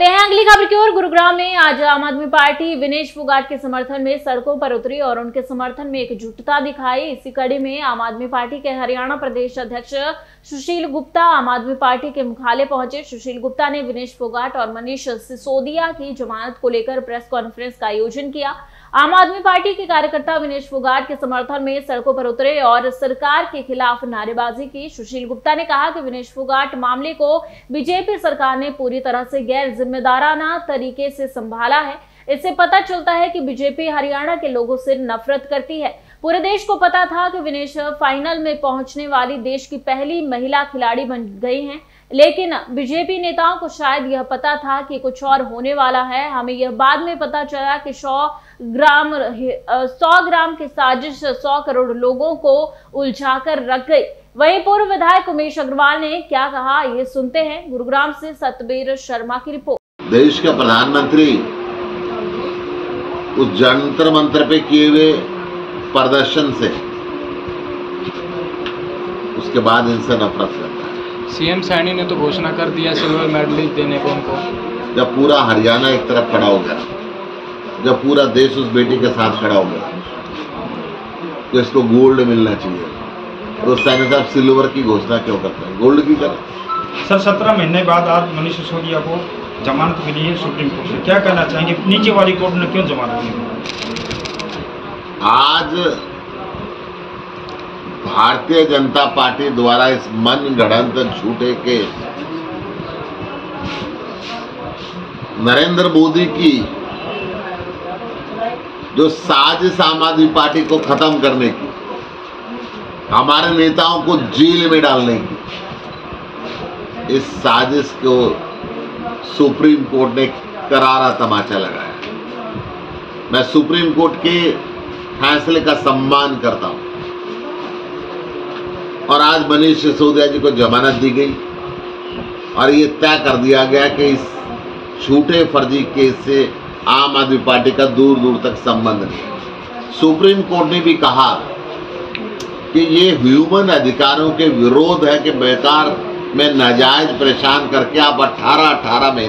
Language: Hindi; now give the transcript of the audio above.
बढ़ते हैं अगली खबर की ओर। गुरुग्राम में आज आम आदमी पार्टी विनेश फोगाट के समर्थन में सड़कों पर उतरी और उनके समर्थन में एकजुटता दिखाई। इसी कड़ी में आम आदमी पार्टी के हरियाणा प्रदेश अध्यक्ष सुशील गुप्ता, आम आदमी पार्टी के मुख्यालय पहुँचे। सुशील गुप्ता ने विनेश फोगाट और मनीष सिसोदिया की जमानत को लेकर प्रेस कॉन्फ्रेंस का आयोजन किया। आम आदमी पार्टी के कार्यकर्ता विनेश फोगाट के समर्थन में सड़कों पर उतरे और सरकार के खिलाफ नारेबाजी की। सुशील गुप्ता ने कहा कि विनेश फोगाट मामले को बीजेपी सरकार ने पूरी तरह से गैर जिम्मेदाराना तरीके से संभाला है। इससे पता चलता है कि बीजेपी हरियाणा के लोगों से नफरत करती है। पूरे देश को पता था कि विनेश फाइनल में पहुँचने वाली देश की पहली महिला खिलाड़ी बन गई हैं। लेकिन बीजेपी नेताओं को शायद यह पता था कि कुछ और होने वाला है। हमें यह बाद में पता चला कि सौ ग्राम सौ ग्राम की साजिश, सौ करोड़ लोगों को उलझाकर रख गई। वहीं पूर्व विधायक उमेश अग्रवाल ने क्या कहा, ये सुनते हैं गुरुग्राम से सतबीर शर्मा की रिपोर्ट। देश का प्रधानमंत्री उस जंतर मंत्र पे किए हुए प्रदर्शन से, उसके बाद इनसे नफरत करता। सीएम सैनी ने तो घोषणा कर दिया सिल्वर मेडलिस्ट देने को उनको। जब पूरा हरियाणा एक तरफ़ खड़ा हो गया जब पूरा देश उस बेटी के साथ खड़ा हो गया तो इसको गोल्ड मिलना चाहिए। तो सैनी साहब सिल्वर की घोषणा क्यों करते हैं? गोल्ड की करें। सर सत्रह महीने बाद आज मनीष सिसोदिया को जमानत मिली है सुप्रीम कोर्ट से। क्या कहना चाहेंगे? नीचे वाली कोर्ट ने क्यों जमानत मिली आज भारतीय जनता पार्टी द्वारा इस मन गढ़ंत झूठे के नरेंद्र मोदी की जो साजिश आम आदमी पार्टी को खत्म करने की, हमारे नेताओं को जेल में डालने की, इस साजिश को सुप्रीम कोर्ट ने करारा तमाचा लगाया। मैं सुप्रीम कोर्ट के फैसले का सम्मान करता हूँ। और आज मनीष सिसोदिया जी को जमानत दी गई और ये तय कर दिया गया कि इस छूटे फर्जी केस से आम आदमी पार्टी का दूर दूर तक संबंध नहीं। सुप्रीम कोर्ट ने भी कहा कि ये ह्यूमन अधिकारों के विरोध है कि बेकार में नाजायज परेशान करके आप 18 18 महीने